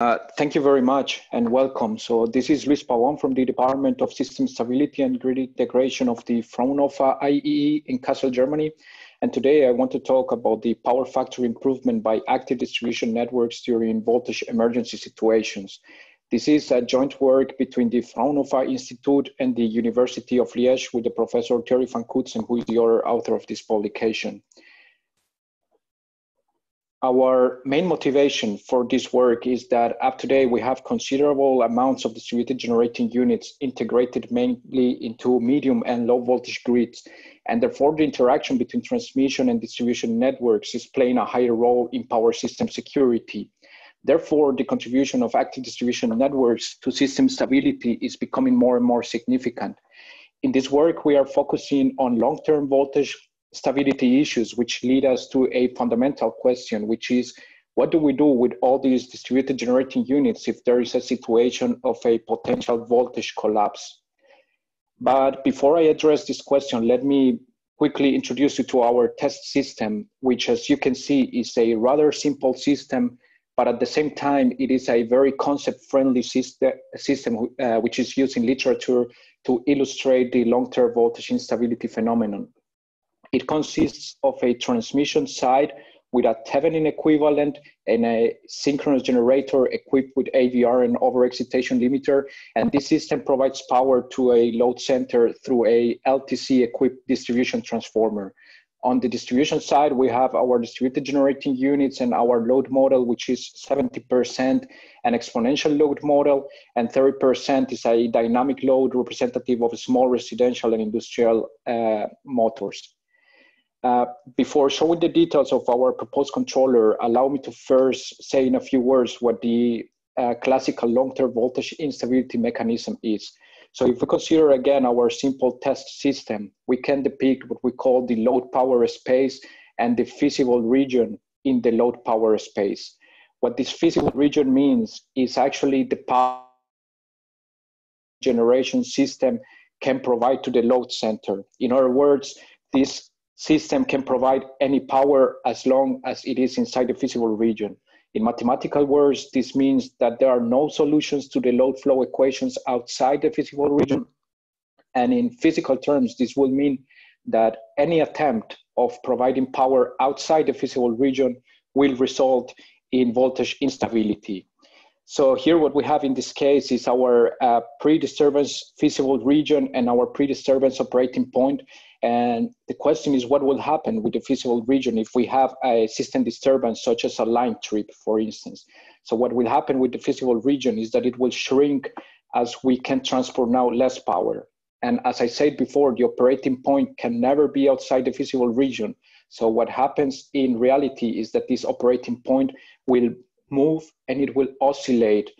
Uh, thank you very much and welcome. So this is Luis Pabon from the Department of System Stability and Grid Integration of the Fraunhofer IEE in Kassel, Germany. And today I want to talk about the power factor improvement by active distribution networks during voltage emergency situations. This is a joint work between the Fraunhofer Institute and the University of Liège with the professor Thierry van Cutsem, who is the author of this publication. Our main motivation for this work is that up to date we have considerable amounts of distributed generating units integrated mainly into medium and low voltage grids, and therefore the interaction between transmission and distribution networks is playing a higher role in power system security. Therefore, the contribution of active distribution networks to system stability is becoming more and more significant. In this work, we are focusing on long-term voltage stability issues, which lead us to a fundamental question, which is what do we do with all these distributed generating units if there is a situation of a potential voltage collapse? But before I address this question, let me quickly introduce you to our test system, which as you can see is a rather simple system, but at the same time, it is a very concept-friendly system, system uh, which is used in literature to illustrate the long-term voltage instability phenomenon. It consists of a transmission side with a Thevenin equivalent and a synchronous generator equipped with AVR and overexcitation limiter. And this system provides power to a load center through a LTC equipped distribution transformer. On the distribution side, we have our distributed generating units and our load model, which is 70% an exponential load model, and 30% is a dynamic load representative of small residential and industrial uh, motors. Uh, before showing the details of our proposed controller, allow me to first say in a few words what the uh, classical long-term voltage instability mechanism is. So if we consider again our simple test system, we can depict what we call the load power space and the feasible region in the load power space. What this feasible region means is actually the power generation system can provide to the load center. In other words, this system can provide any power as long as it is inside the feasible region. In mathematical words, this means that there are no solutions to the load flow equations outside the feasible region. And in physical terms, this will mean that any attempt of providing power outside the feasible region will result in voltage instability. So here what we have in this case is our uh, pre-disturbance feasible region and our pre-disturbance operating point. And the question is what will happen with the feasible region if we have a system disturbance such as a line trip, for instance. So what will happen with the feasible region is that it will shrink as we can transport now less power. And as I said before, the operating point can never be outside the feasible region. So what happens in reality is that this operating point will move and it will oscillate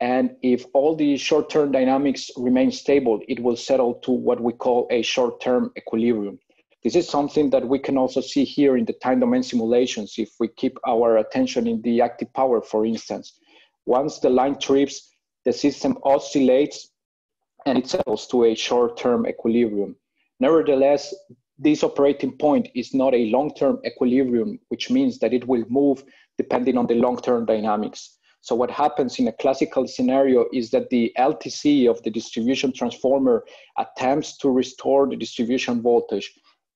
and if all the short term dynamics remain stable, it will settle to what we call a short term equilibrium. This is something that we can also see here in the time domain simulations if we keep our attention in the active power, for instance. Once the line trips, the system oscillates and it settles to a short term equilibrium. Nevertheless, this operating point is not a long term equilibrium, which means that it will move depending on the long term dynamics. So what happens in a classical scenario is that the LTC of the distribution transformer attempts to restore the distribution voltage.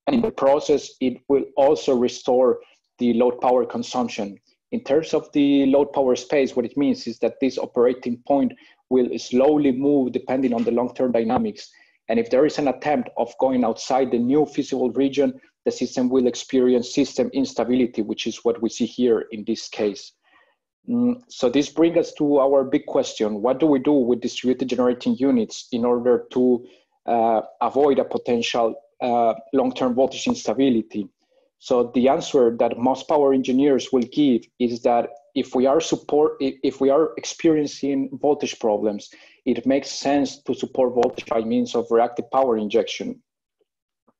And in the process, it will also restore the load power consumption. In terms of the load power space, what it means is that this operating point will slowly move depending on the long-term dynamics. And if there is an attempt of going outside the new feasible region, the system will experience system instability, which is what we see here in this case. Mm, so this brings us to our big question. What do we do with distributed generating units in order to uh, avoid a potential uh, long-term voltage instability? So the answer that most power engineers will give is that if we are support, if we are experiencing voltage problems, it makes sense to support voltage by means of reactive power injection.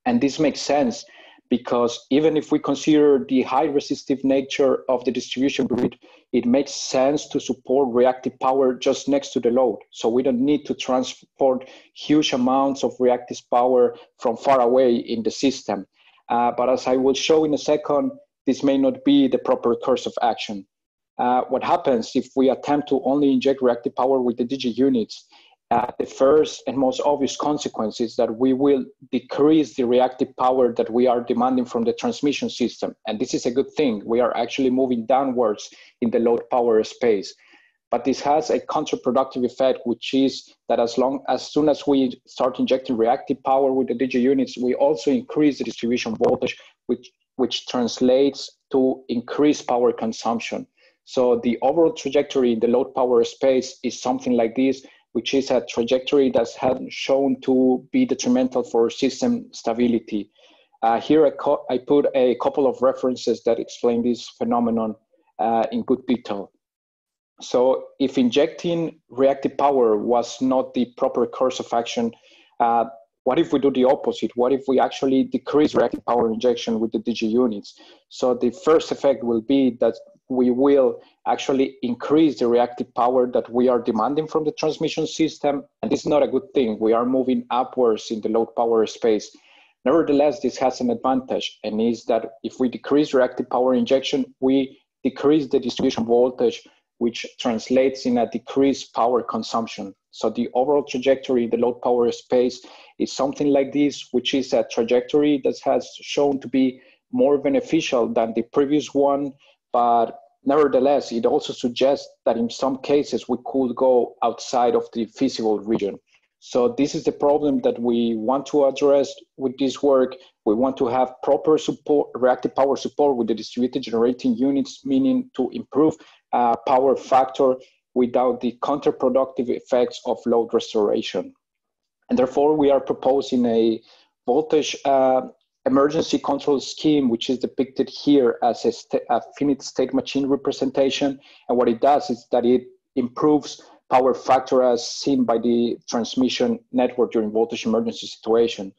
And this makes sense because even if we consider the high resistive nature of the distribution grid, it makes sense to support reactive power just next to the load. So we don't need to transport huge amounts of reactive power from far away in the system. Uh, but as I will show in a second, this may not be the proper course of action. uh, what happens if we attempt to only inject reactive power with the DG units? Uh, the first and most obvious consequence is that we will decrease the reactive power that we are demanding from the transmission system. And this is a good thing. We are actually moving downwards in the load power space. But this has a counterproductive effect, which is that as long as soon as we start injecting reactive power with the DG units, we also increase the distribution voltage, which, which translates to increased power consumption. So the overall trajectory in the load power space is something like this, which is a trajectory that has shown to be detrimental for system stability. Uh, here I, I, put a couple of references that explain this phenomenon uh, in good detail. So if injecting reactive power was not the proper course of action, uh, what if we do the opposite? What if we actually decrease reactive power injection with the DG units? So the first effect will be that we will actually increase the reactive power that we are demanding from the transmission system. And this is not a good thing. We are moving upwards in the load power space. Nevertheless, this has an advantage, and is that if we decrease reactive power injection, we decrease the distribution voltage, which translates in a decreased power consumption. So the overall trajectory in the load power space is something like this, which is a trajectory that has shown to be more beneficial than the previous one, but nevertheless, it also suggests that in some cases we could go outside of the feasible region. So this is the problem that we want to address with this work. We want to have proper support, reactive power support with the distributed generating units, meaning to improve uh, power factor without the counterproductive effects of load restoration. And therefore, we are proposing a voltage uh, emergency control scheme, which is depicted here as a, st- a finite state machine representation. And what it does is that it improves power factor as seen by the transmission network during voltage emergency situation.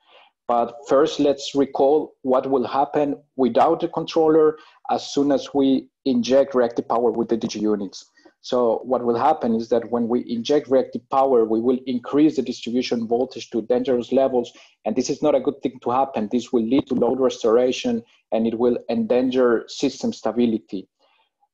But first, let's recall what will happen without the controller as soon as we inject reactive power with the DG units. So what will happen is that when we inject reactive power, we will increase the distribution voltage to dangerous levels. And this is not a good thing to happen. This will lead to load restoration and it will endanger system stability.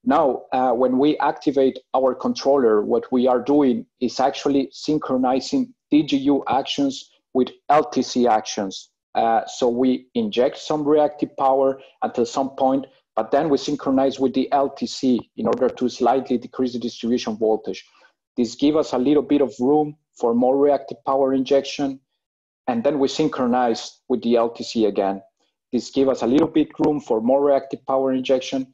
Now, uh, when we activate our controller, what we are doing is actually synchronizing DGU actions with LTC actions. Uh, so we inject some reactive power until some point, but then we synchronize with the LTC in order to slightly decrease the distribution voltage. This gives us a little bit of room for more reactive power injection, and then we synchronize with the LTC again. This gives us a little bit room for more reactive power injection,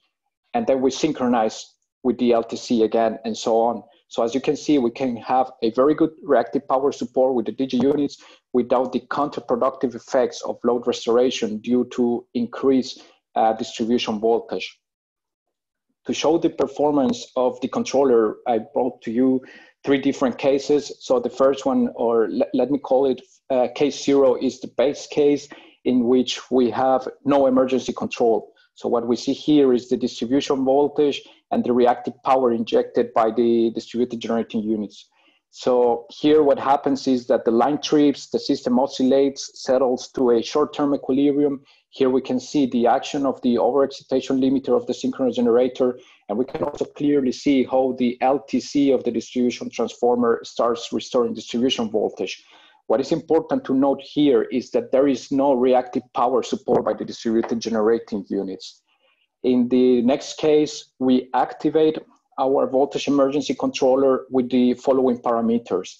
and then we synchronize with the LTC again, and so on. So as you can see, we can have a very good reactive power support with the DG units without the counterproductive effects of load restoration due to increased uh, distribution voltage. To show the performance of the controller, I brought to you three different cases. So the first one, or let, let me call it uh, case zero, is the base case in which we have no emergency control. So what we see here is the distribution voltage and the reactive power injected by the distributed generating units. So here what happens is that the line trips, the system oscillates, settles to a short-term equilibrium. Here we can see the action of the overexcitation limiter of the synchronous generator, and we can also clearly see how the LTC of the distribution transformer starts restoring distribution voltage. What is important to note here is that there is no reactive power support by the distributed generating units. In the next case, we activate our voltage emergency controller with the following parameters.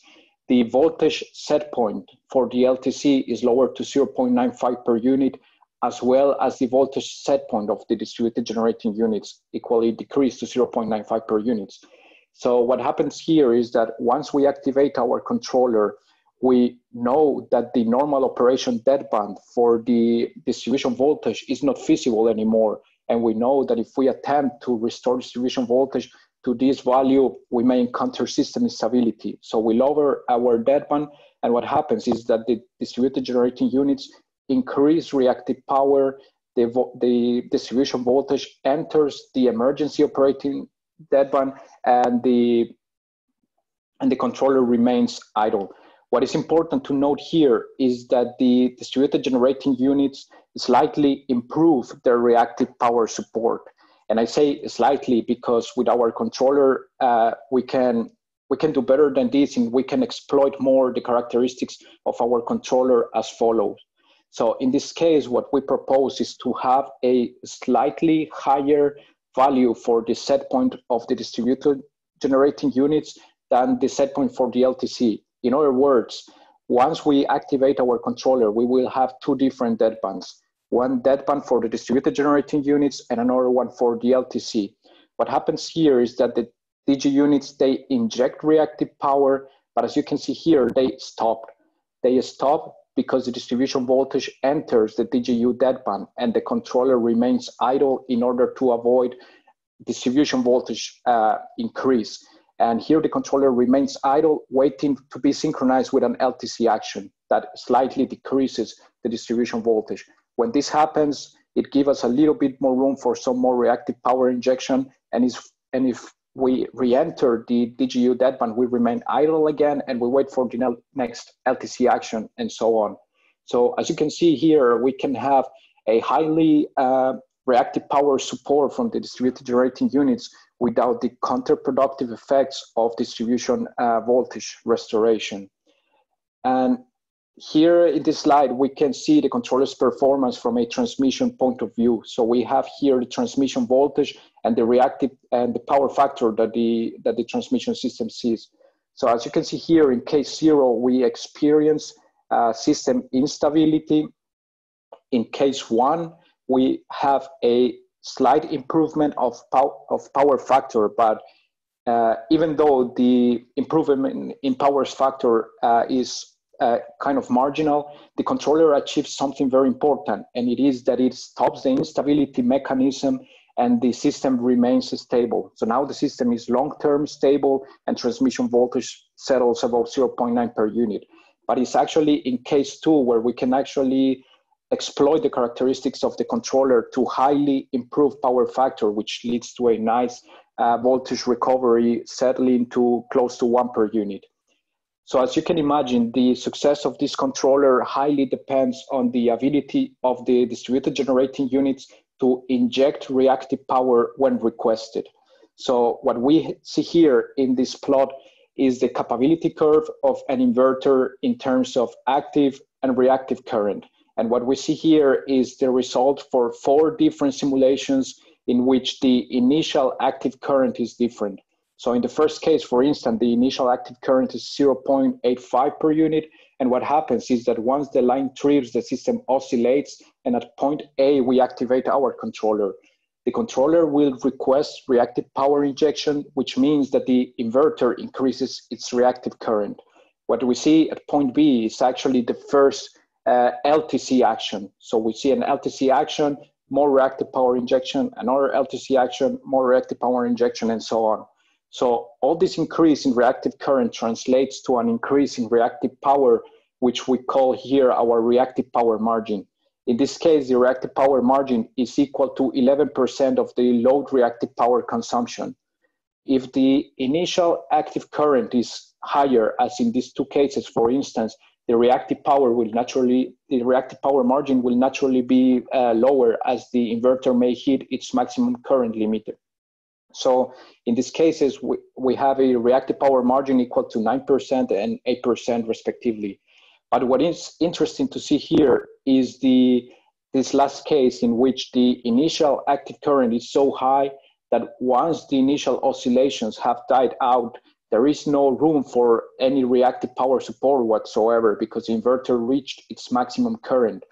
The voltage set point for the LTC is lowered to 0.95 per unit, as well as the voltage set point of the distributed generating units equally decreased to 0.95 per units. So what happens here is that once we activate our controller, we know that the normal operation deadband for the distribution voltage is not feasible anymore. And we know that if we attempt to restore distribution voltage to this value, we may encounter system instability. So we lower our deadband, and what happens is that the distributed generating units increase reactive power, the, the distribution voltage enters the emergency operating deadband, and the, and the controller remains idle. What is important to note here is that the distributed generating units slightly improve their reactive power support. And I say slightly because with our controller, uh, we can we can do better than this and we can exploit more the characteristics of our controller as follows. So in this case, what we propose is to have a slightly higher value for the set point of the distributed generating units than the set point for the LTC. In other words, once we activate our controller, we will have two different deadbands. One deadband for the distributed generating units and another one for the LTC. What happens here is that the DG units, they inject reactive power, but as you can see here, they stop. They stop because the distribution voltage enters the DGU deadband and the controller remains idle in order to avoid distribution voltage uh, increase. And here the controller remains idle, waiting to be synchronized with an LTC action that slightly decreases the distribution voltage. When this happens, it gives us a little bit more room for some more reactive power injection. And, is, and if we re-enter the DGU deadband, we remain idle again, and we wait for the next LTC action, and so on. So as you can see here, we can have a highly uh, reactive power support from the distributed generating units without the counterproductive effects of distribution uh, voltage restoration. And here in this slide, we can see the controller's performance from a transmission point of view. So we have here the transmission voltage and the reactive and the power factor that the, that the transmission system sees. So as you can see here in case zero, we experience uh, system instability. In case one, we have a slight improvement of, pow of power factor, but uh, even though the improvement in power factor uh, is uh, kind of marginal, the controller achieves something very important, and it is that it stops the instability mechanism and the system remains stable. So now the system is long-term stable and transmission voltage settles above 0.9 per unit. But it's actually in case two where we can actually exploit the characteristics of the controller to highly improve power factor, which leads to a nice uh, voltage recovery settling to close to one per unit. So as you can imagine, the success of this controller highly depends on the ability of the distributed generating units to inject reactive power when requested. So what we see here in this plot is the capability curve of an inverter in terms of active and reactive current. And what we see here is the result for four different simulations in which the initial active current is different. So in the first case, for instance, the initial active current is 0.85 per unit. And what happens is that once the line trips, the system oscillates. And at point A, we activate our controller. The controller will request reactive power injection, which means that the inverter increases its reactive current. What we see at point B is actually the first uh, LTC action. So we see an LTC action, more reactive power injection, another LTC action, more reactive power injection, and so on. So all this increase in reactive current translates to an increase in reactive power, which we call here our reactive power margin. In this case, the reactive power margin is equal to 11% of the load reactive power consumption. If the initial active current is higher, as in these two cases, for instance, the reactive power will naturally, the reactive power margin will naturally be uh, lower as the inverter may hit its maximum current limiter. So in these cases, we, we have a reactive power margin equal to 9% and 8% respectively. But what is interesting to see here is the this last case in which the initial active current is so high that once the initial oscillations have died out, there is no room for any reactive power support whatsoever because the inverter reached its maximum current.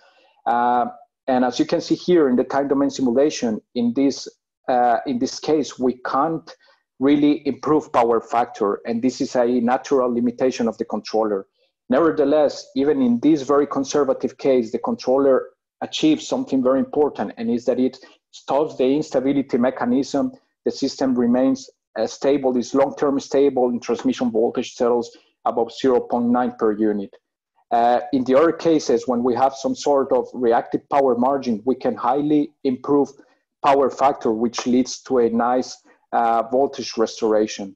Uh, and as you can see here in the time domain simulation, in this uh, in this case, we can't really improve power factor, and this is a natural limitation of the controller. Nevertheless, even in this very conservative case, the controller achieves something very important, and is that it stops the instability mechanism. The system remains uh, stable, is long-term stable, and transmission voltage settles above 0.9 per unit. Uh, in the other cases, when we have some sort of reactive power margin, we can highly improve power factor, which leads to a nice uh, voltage restoration.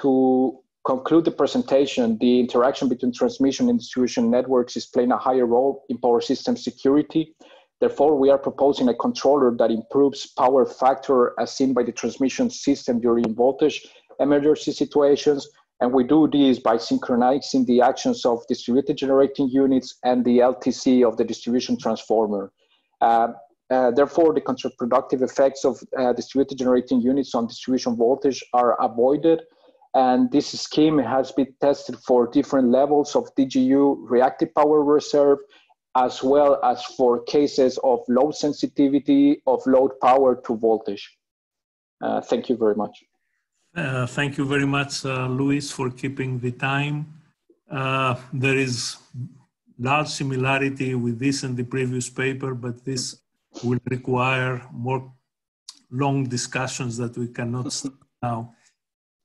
To conclude the presentation, the interaction between transmission and distribution networks is playing a higher role in power system security. Therefore, we are proposing a controller that improves power factor as seen by the transmission system during voltage emergency situations. And we do this by synchronizing the actions of distributed generating units and the LTC of the distribution transformer. Uh, uh, therefore, the counterproductive effects of uh, distributed generating units on distribution voltage are avoided. And this scheme has been tested for different levels of DGU reactive power reserve as well as for cases of low sensitivity of load power to voltage. Uh, thank you very much. Uh, thank you very much, uh, Luis, for keeping the time. There is large similarity with this and the previous paper, but this will require more long discussions that we cannot start now.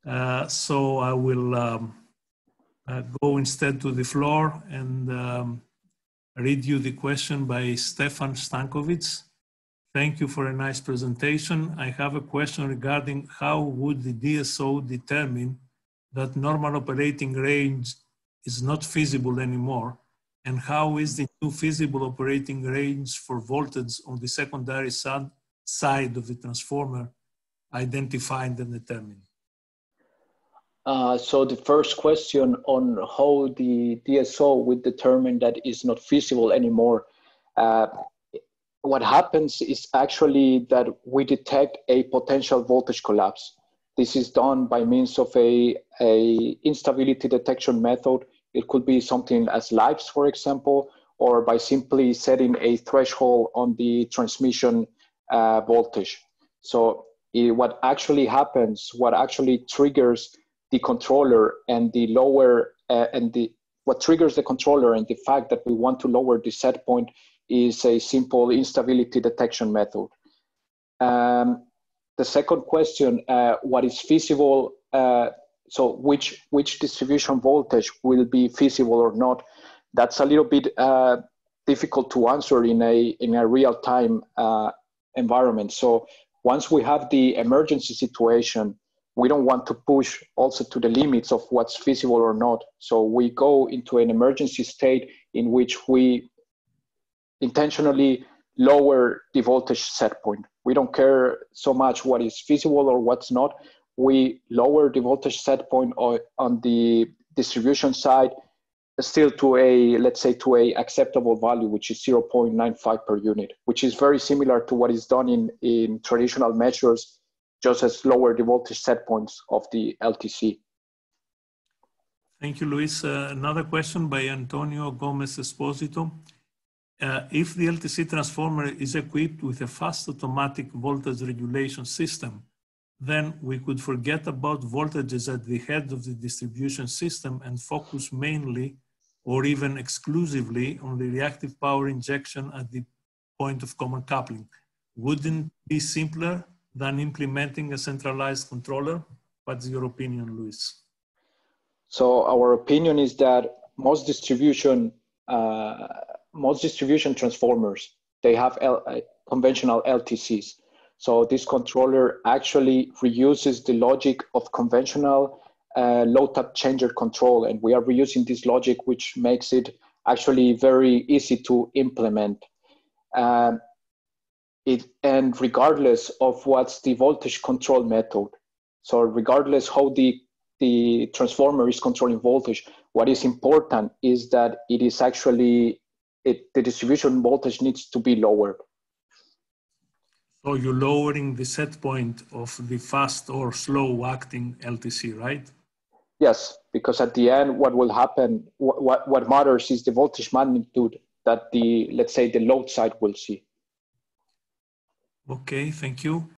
Uh, so I will um, uh, go instead to the floor and um, read you the question by Stefan Stankovic. Thank you for a nice presentation. I have a question regarding how would the DSO determine that normal operating range is not feasible anymore and how is the new feasible operating range for voltage on the secondary side of the transformer identified and determined? Uh, so the first question on how the DSO would determine that is not feasible anymore. Uh, what happens is actually that we detect a potential voltage collapse. This is done by means of a, a instability detection method. It could be something as LIVES, for example, or by simply setting a threshold on the transmission uh, voltage. So it, what actually happens, what actually triggers the controller and the lower uh, and the what triggers the controller and the fact that we want to lower the set point is a simple instability detection method. Um, the second question, uh, what is feasible? Uh, so which which distribution voltage will be feasible or not? That's a little bit uh, difficult to answer in a in a real time uh, environment. So once we have the emergency situation, we don't want to push also to the limits of what's feasible or not. So we go into an emergency state in which we intentionally lower the voltage set point. We don't care so much what is feasible or what's not. We lower the voltage set point on the distribution side still to a let's say to a acceptable value which is 0.95 per unit which is very similar to what is done in in traditional measures just as lower the voltage set points of the LTC. Thank you, Luis. Uh, another question by Antonio Gomez Expósito. Uh, if the LTC transformer is equipped with a fast automatic voltage regulation system, then we could forget about voltages at the head of the distribution system and focus mainly or even exclusively on the reactive power injection at the point of common coupling. Wouldn't it be simpler than implementing a centralized controller? What's your opinion, Luis? So our opinion is that most distribution uh, most distribution transformers they have L, uh, conventional LTCs. So this controller actually reuses the logic of conventional uh, load tap changer control, and we are reusing this logic, which makes it actually very easy to implement. Um, it and regardless of what's the voltage control method so regardless how the the transformer is controlling voltage what is important is that it is actually it, the distribution voltage needs to be lowered so you're lowering the set point of the fast or slow acting ltc right yes because at the end what will happen what, what matters is the voltage magnitude that the let's say the load side will see Okay, thank you.